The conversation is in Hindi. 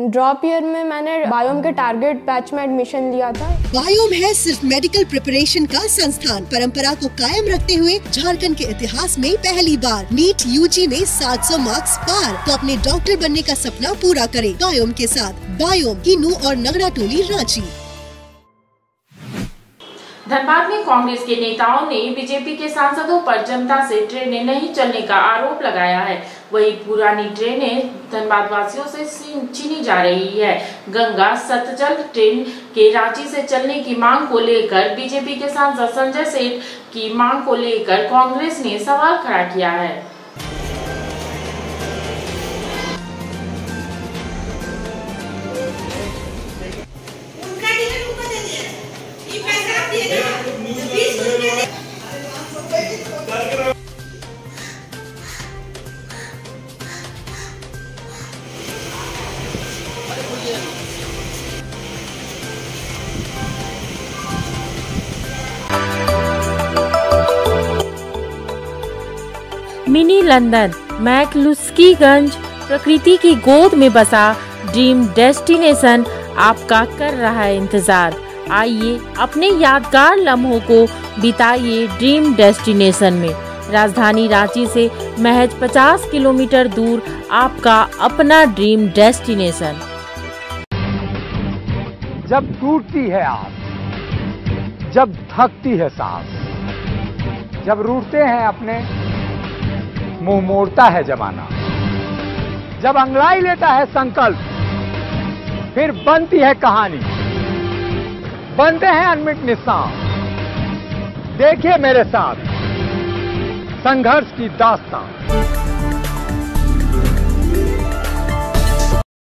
ड्रॉप ईयर में मैंने बायोम के टारगेट बैच में एडमिशन लिया था। बायोम है सिर्फ़ मेडिकल प्रिपरेशन का संस्थान। परंपरा को कायम रखते हुए झारखंड के इतिहास में पहली बार नीट यूजी में 700 मार्क्स पार। तो अपने डॉक्टर बनने का सपना पूरा करें। बायोम के साथ। बायोम किनू और नगड़ा टोली रांची धनबाद में कांग्रेस के नेताओं ने बीजेपी के सांसदों पर जनता से ट्रेनें नहीं चलने का आरोप लगाया है। वही पुरानी ट्रेनें धनबाद वासियों से छीनी जा रही है। गंगा सतजल ट्रेन के रांची से चलने की मांग को लेकर बीजेपी के सांसद संजय सेठ की मांग को लेकर कांग्रेस ने सवाल खड़ा किया है। मिनी लंदन, मैकलुस्कीगंज, प्रकृति की गोद में बसा ड्रीम डेस्टिनेशन आपका कर रहा है इंतज़ार। आइए अपने यादगार लम्हों को बिताइए ड्रीम डेस्टिनेशन में। राजधानी रांची से महज 50 किलोमीटर दूर आपका अपना ड्रीम डेस्टिनेशन। जब टूटती है आप जब थकती है सांस, जब रूठते हैं अपने मुँह मोड़ता है जमाना। जब अंगड़ाई लेता है संकल्प, फिर बनती है कहानी। बनते हैं अनमिट निशान। देखिए मेरे साथ, संघर्ष की दास्तान।